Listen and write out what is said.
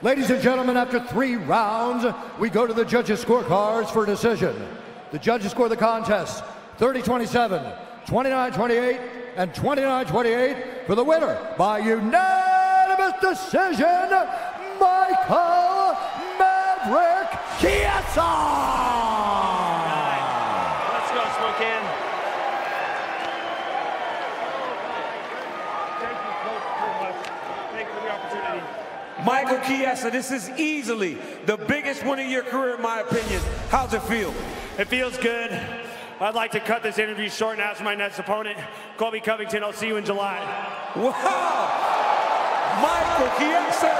Ladies and gentlemen, after three rounds, we go to the judges' scorecards for a decision. The judges score the contest 30 27, 29 28, and 29 28 for the winner by unanimous decision, Michael Maverick Chiesa! Let's go. Thank you, much. Thank you for the opportunity. Michael Chiesa, this is easily the biggest win of your career, in my opinion. How's it feel? It feels good. I'd like to cut this interview short and ask my next opponent, Colby Covington. I'll see you in July. Wow! Michael Chiesa.